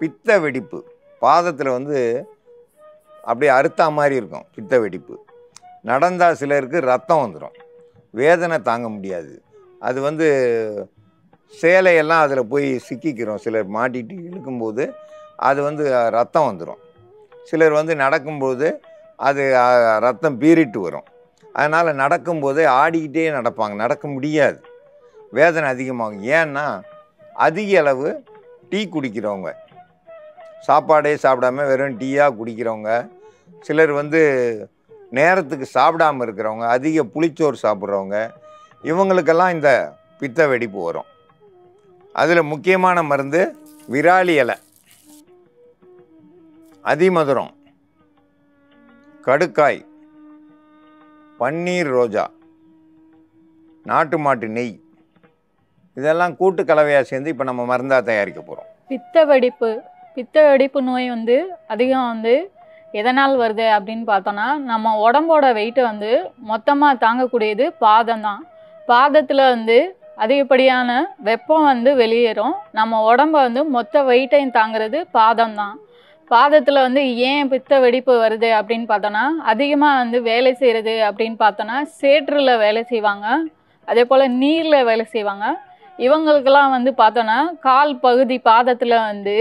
பித்த வெடிப்பு பாதத்தில் வந்து அப்படியே அறுத்தா மாதிரி இருக்கும் பித்த வெடிப்பு நடந்தால் சிலருக்கு ரத்தம் வந்துடும் வேதனை தாங்க முடியாது. அது வந்து சேலையெல்லாம் அதில் போய் சிக்கிக்கிறோம். சிலர் மாட்டிட்டு இழுக்கும்போது அது வந்து ரத்தம் வந்துடும் சிலர் வந்து நடக்கும்போது அது ரத்தம் பீறிட்டு வரும். அதனால் நடக்கும்போது ஆடிக்கிட்டே நடப்பாங்க. நடக்க முடியாது. வேதனை அதிகமாகும். ஏன்னா அதிக அளவு டீ குடிக்கிறவங்க சாப்பாடே சாப்பிடாம வெறும் டீயாக குடிக்கிறவங்க சிலர் வந்து நேரத்துக்கு சாப்பிடாம இருக்கிறவங்க அதிக புளிச்சோறு சாப்பிட்றவங்க இவங்களுக்கெல்லாம் இந்த பித்த வெடிப்பு வரும். அதில் முக்கியமான மருந்து விராலி இலை. அதிமதுரம் கடுக்காய் பன்னீர் ரோஜா நாட்டு மாட்டு நெய் இதெல்லாம் கூட்டு கலவையாக சேர்ந்து இப்போ நம்ம மருந்தாக தயாரிக்க போகிறோம் பித்த வெடிப்பு பித்த வெடிப்பு நோய் வந்து அதிகம் வந்து எதனால் வருது அப்படின்னு பார்த்தோன்னா நம்ம உடம்போட வெயிட்டை வந்து மொத்தமாக தாங்கக்கூடியது பாதம் தான். பாதத்தில் வந்து அதிகப்படியான வெப்பம் வந்து வெளியேறும். நம்ம உடம்ப வந்து மொத்த வெயிட்டையும் தாங்கிறது பாதம் தான். பாதத்தில் வந்து ஏன் பித்த வெடிப்பு வருது அப்படின்னு பார்த்தோன்னா அதிகமாக வந்து வேலை செய்கிறது அப்படின்னு பார்த்தோன்னா சேற்றில் வேலை செய்வாங்க. அதே போல் நீரில் வேலை செய்வாங்க. இவங்களுக்கெல்லாம் வந்து பார்த்தோன்னா கால் பகுதி பாதத்தில் வந்து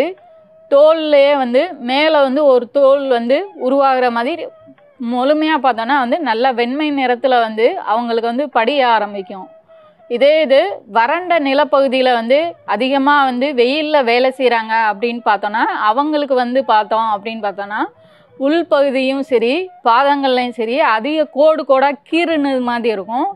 தோல்லையே வந்து மேலே வந்து ஒரு தோல் வந்து உருவாகிற மாதிரி முழுமையாக பார்த்தோன்னா வந்து நல்ல வெண்மை நிறத்தில் வந்து அவங்களுக்கு வந்து படிய ஆரம்பிக்கும். இதே இது வறண்ட நிலப்பகுதியில் வந்து அதிகமாக வந்து வெயிலில் வேலை செய்கிறாங்க அப்படின்னு பார்த்தோன்னா அவங்களுக்கு வந்து பார்த்தோம் அப்படின்னு பார்த்தோன்னா உள்பகுதியும் சரி பாதங்கள்லையும் சரி அதிக கோடு கோடாக கீறுனது மாதிரி இருக்கும்.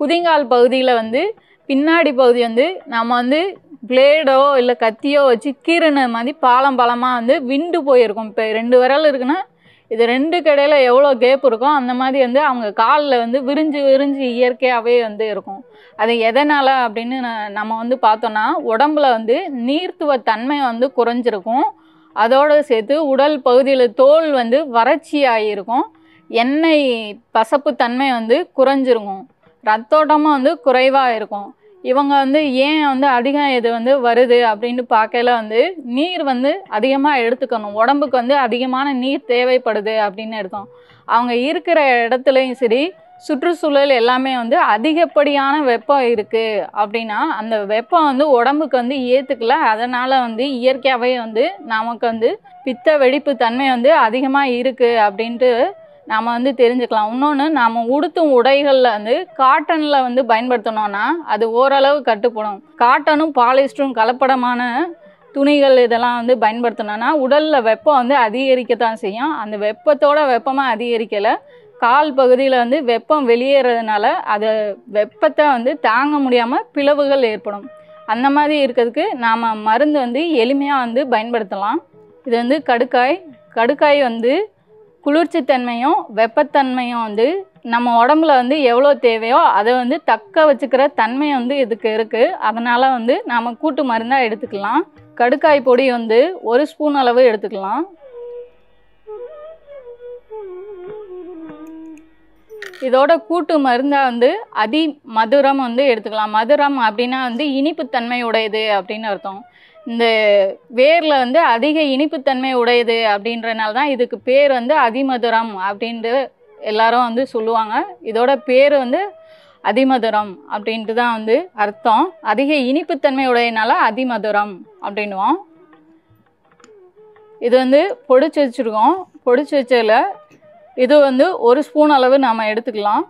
குதிங்கால் பகுதியில் வந்து பின்னாடி பகுதி வந்து நம்ம வந்து பிளேடோ இல்லை கத்தியோ வச்சு கீரனை மாதிரி பாலம் பாலமாக வந்து விண்டு போயிருக்கும். இப்போ ரெண்டு விரல் இருக்குன்னா இது ரெண்டு கடையில் எவ்வளோ கேப் இருக்கும் அந்த மாதிரி வந்து அவங்க காலில் வந்து விரிஞ்சு விரிஞ்சு இயற்கையாகவே வந்து இருக்கும். அது எதனால் அப்படின்னு ந- நம்ம வந்து பார்த்தோன்னா உடம்புல வந்து நீர்த்துவ தன்மை வந்து குறைஞ்சிருக்கும். அதோடு சேர்த்து உடல் பகுதியில் தோல் வந்து வறட்சியாகிருக்கும் எண்ணெய் பசப்பு தன்மை வந்து குறைஞ்சிருக்கும். ரத்தோட்டமும் வந்து குறைவாக இருக்கும். இவங்க வந்து ஏன் வந்து அதிகம் இது வந்து வருது அப்படின்னு பார்க்கல வந்து நீர் வந்து அதிகமாக எடுத்துக்கணும். உடம்புக்கு வந்து அதிகமான நீர் தேவைப்படுது அப்படின்னு எடுத்தோம் அவங்க இருக்கிற இடத்துலையும் சரி சுற்றுச்சூழல் எல்லாமே வந்து அதிகப்படியான வெப்பம் இருக்குது அப்படின்னா அந்த வெப்பம் வந்து உடம்புக்கு வந்து ஏற்றுக்கல அதனால் வந்து இயற்கையாகவே வந்து நமக்கு வந்து பித்த வெடிப்பு தன்மை வந்து அதிகமாக இருக்குது அப்படின்ட்டு நாம் வந்து தெரிஞ்சுக்கலாம். இன்னொன்று நாம் உடுத்தும் உடைகளில் வந்து காட்டனில் வந்து பயன்படுத்தினோன்னா அது ஓரளவு கட்டுப்படும். காட்டனும் பாலிஸ்டரும் கலப்படமான துணிகள் இதெல்லாம் வந்து பயன்படுத்தினோன்னா உடலில் வெப்பம் வந்து அதிகரிக்கத்தான் செய்யும். அந்த வெப்பத்தோட வெப்பமாக அதிகரிக்கலை. கால் பகுதியில் வந்து வெப்பம் வெளியேறதுனால அது வெப்பத்தை வந்து தாங்க முடியாமல் பிளவுகள் ஏற்படும். அந்த மாதிரி இருக்கிறதுக்கு நாம் மருந்து வந்து எளிமையாக வந்து பயன்படுத்தலாம். இது வந்து கடுக்காய் கடுக்காய் வந்து குளிர்ச்சித்தன்மையும் வெப்பத்தன்மையும் வந்து நம்ம உடம்புல வந்து எவ்வளோ தேவையோ அதை வந்து தக்க வச்சுக்கிற தன்மை வந்து இதுக்கு இருக்குது அதனால் வந்து நாம் கூட்டு மருந்தாக எடுத்துக்கலாம். கடுக்காய் பொடி வந்து ஒரு ஸ்பூன் அளவு எடுத்துக்கலாம். இதோட கூட்டு மருந்தாக வந்து அதி மதுரம் வந்து எடுத்துக்கலாம். மதுரம் அப்படின்னா வந்து இனிப்புத்தன்மை உடையது அப்படின்னு அர்த்தம். இந்த வேரில் வந்து அதிக இனிப்புத்தன்மை உடையது அப்படின்றனால தான் இதுக்கு பேர் வந்து அதிமதுரம் அப்படின்ட்டு எல்லாரும் வந்து சொல்லுவாங்க. இதோட பேர் வந்து அதிமதுரம் அப்படின்ட்டு தான் வந்து அர்த்தம். அதிக இனிப்புத்தன்மை உடையனால அதிமதுரம் அப்படின்னுவோம். இது வந்து பொடிச்சு வச்சுருக்கோம். பொடிச்சு வச்சதில் இது வந்து ஒரு ஸ்பூன் அளவு நாம் எடுத்துக்கலாம்.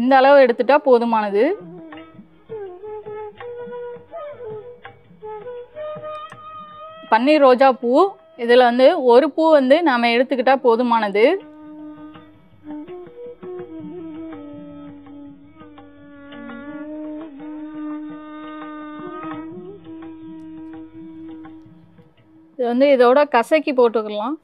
இந்த அளவு எடுத்துட்டா போதுமானது. பன்னீர் ரோஜா பூ. இதில் வந்து ஒரு பூ வந்து நாம் எடுத்துக்கிட்டால் போதுமானது. இது வந்து இதோட கசக்கி போட்டுக்கலாம்.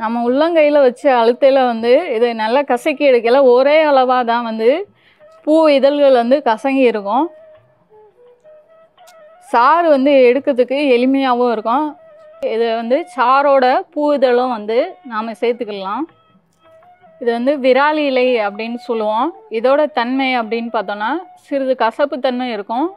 நம்ம உள்ளங்கையில் வச்சு அழுத்தையில் வந்து இதை நல்லா கசக்கி எடுக்கல. ஒரே அளவாக தான் வந்து பூ இதழ்கள் வந்து கசங்கி இருக்கும். சாறு வந்து எடுக்கிறதுக்கு எளிமையாகவும் இருக்கும். இது வந்து சாரோட பூ இதழும் வந்து நாம் சேர்த்துக்கலாம். இது வந்து விராலி இலை அப்படின்னு சொல்லுவோம். இதோட தன்மை அப்படின்னு பார்த்தோன்னா சிறிது கசப்பு தன்மை இருக்கும்.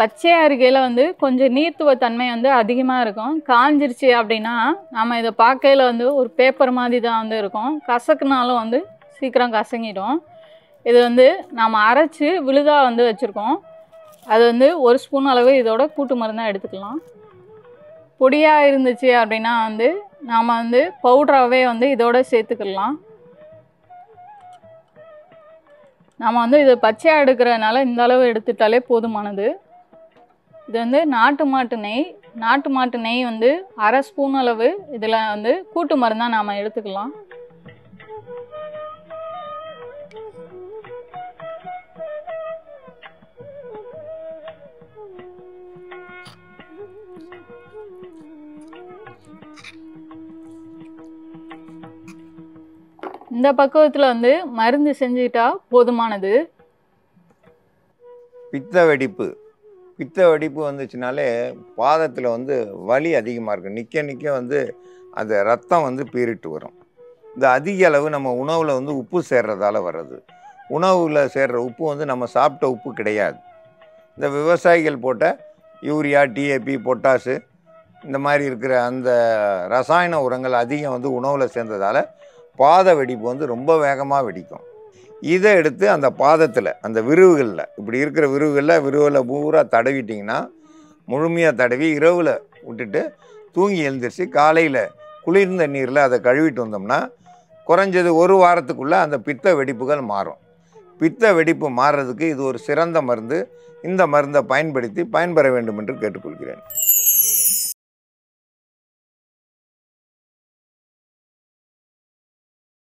பச்சையாக இருக்கையில் வந்து கொஞ்சம் நீர்த்துவ தன்மை வந்து அதிகமாக இருக்கும். காஞ்சிருச்சு அப்படின்னா நம்ம இதை பார்க்கையில் வந்து ஒரு பேப்பர் மாதிரி தான் வந்து இருக்கும். கசக்குனாலும் வந்து சீக்கிரம் கசங்கிடும். இது வந்து நாம் அரைச்சி விழுதாக வந்து வச்சுருக்கோம். அது வந்து ஒரு ஸ்பூன் அளவு இதோட கூட்டு மருந்தாக எடுத்துக்கலாம். பொடியாக இருந்துச்சு அப்படின்னா வந்து நாம் வந்து பவுடராகவே வந்து இதோட சேர்த்துக்கலாம். நாம் வந்து இதை பச்சையாக எடுக்கிறதுனால இந்த அளவு எடுத்துட்டாலே போதுமானது. இது வந்து நாட்டு மாட்டு நெய். நாட்டு மாட்டு நெய் வந்து அரை ஸ்பூன் அளவு இதில் வந்து கூட்டு மருந்தாக நாம் எடுத்துக்கலாம். இந்த பக்குவத்தில் வந்து மருந்து செஞ்சுக்கிட்டா போதுமானது? பித்த வெடிப்பு. பித்த வெடிப்பு வந்துச்சுனாலே பாதத்தில் வந்து வலி அதிகமாக இருக்கும் நிற்க நிற்க வந்து அந்த ரத்தம் வந்து பீரிட்டு வரும். இந்த அதிக அளவு நம்ம உணவில் வந்து உப்பு சேர்றதால வர்றது. உணவில் சேர்ற உப்பு வந்து நம்ம சாப்பிட்ட உப்பு கிடையாது. இந்த விவசாயிகள் போட்ட யூரியா டிஏபி பொட்டாசு இந்த மாதிரி இருக்கிற அந்த ரசாயன உரங்கள் அதிகம் வந்து உணவில் சேர்ந்ததால் பாத வெடிப்பு வந்து ரொம்ப வேகமாக வெடிக்கும். இதை எடுத்து அந்த பாதத்தில் அந்த விரிவுகளில் இப்படி இருக்கிற விரிவுகளில் விரிவில் பூரா தடவிட்டிங்கன்னா முழுமையாக தடவி இரவில் விட்டுட்டு தூங்கி எழுந்திரிச்சு காலையில் குளிர்ந்த நீரில் அதை கழுவிட்டு வந்தோம்னா குறைஞ்சது ஒரு வாரத்துக்குள்ளே அந்த பித்த வெடிப்புகள் மாறும். பித்த வெடிப்பு மாறுறதுக்கு இது ஒரு சிறந்த மருந்து. இந்த மருந்தை பயன்படுத்தி பயன்பெற வேண்டும் என்று கேட்டுக்கொள்கிறேன்.